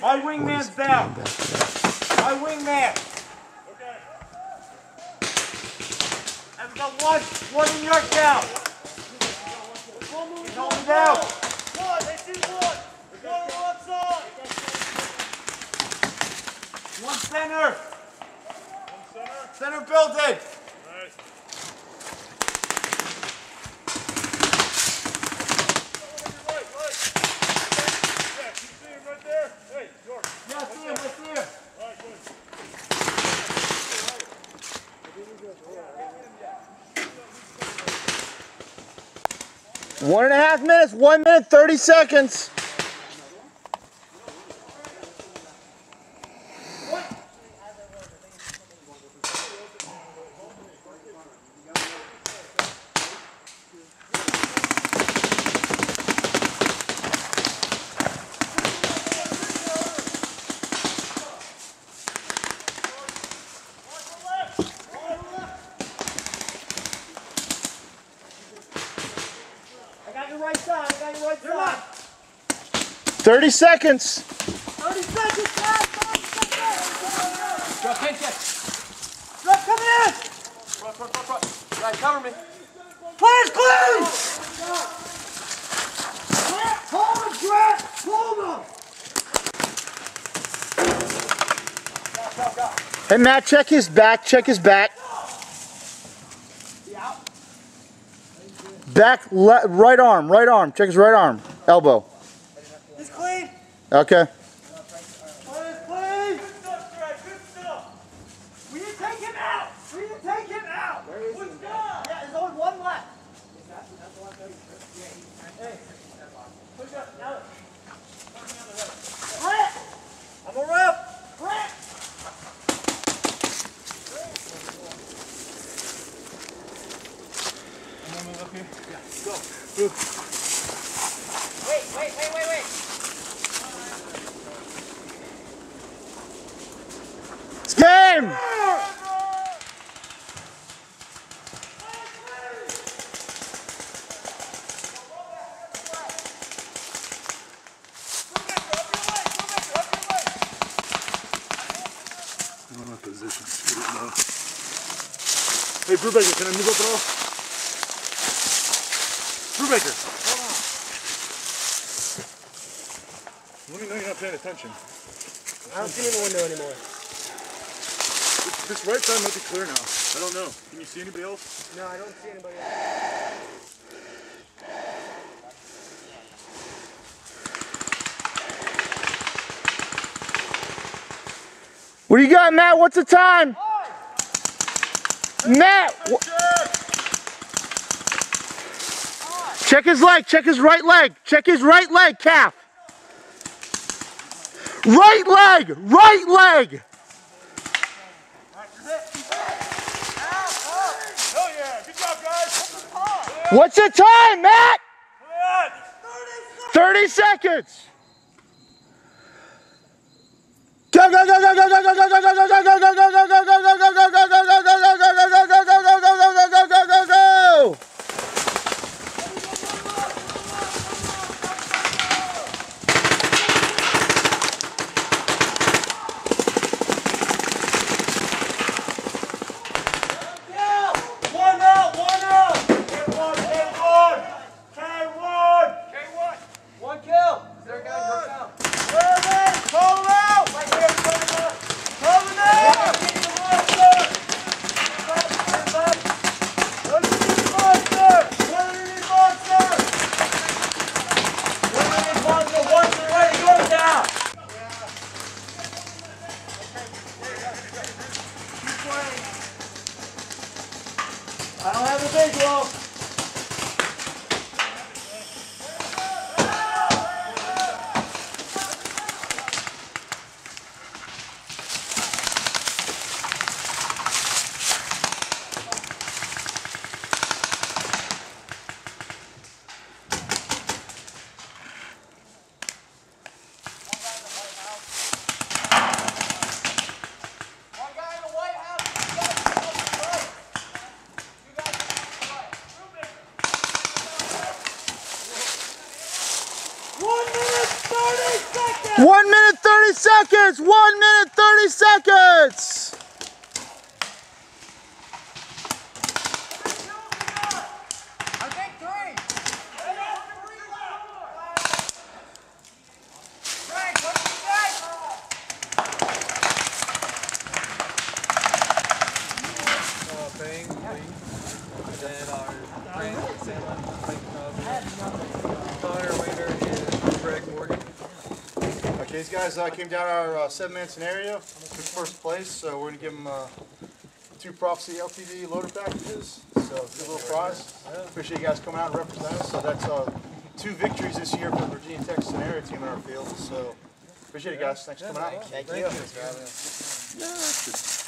My wingman's down. My wingman. I've got one, one in your count. He's holding down. One, they see one. One on one side. One center. Center building. Right, right. Yeah, you see him right there? Hey, York. Yeah, I see him, I see him. All right, good. One and a half minutes, one minute, 30 seconds. Your right side, I got your right side. 30 seconds. 30 seconds, guys, 30 seconds. Drop, pinch it. Drop, coming in. Front, front, front, front. Right, cover me. Players clean! Hold him, Grant! Hold him! Hey, Matt, check his back. Check his back. Back, le- right arm, right arm. Check his right arm. Elbow. He's clean. Okay. Players clean. Good stuff, Greg. Good stuff. We didn't take him out. We didn't take him out. Where is What's that? Yeah, there's only one left. Hey. Push up, Alex. Brett! I'm a ref. Brett! Wait, wait, wait. Hey, Brubaker, can I move up at all? Brubaker. Hold on. Let me know you're not paying attention. I don't see in the window anymore. This, this right side might be clear now. I don't know. Can you see anybody else? No, I don't see anybody else. What do you got, Matt? What's the time? Matt, check his leg. Check his right leg. Check his right leg, calf. Right leg. Right leg. Hell yeah. Good job, guys. What's the time, Matt? Good. 30 seconds. big, Will. 30 seconds. One minute, 30 seconds. Frank, what do you say? uh, Bang, Lee, and then our friend Sam, Mike Cobb, Connor Waiter, and Greg Morgan. Okay, these guys uh, came down our uh, seven-man scenario, took first place, so we're gonna give them uh, two Prophecy LTD loader packages. So good little prize. Appreciate you guys coming out and representing us. So that's uh, two victories this year for the Virginia Tech scenario team in our field. So appreciate it, guys. Thanks for coming out. Thank you.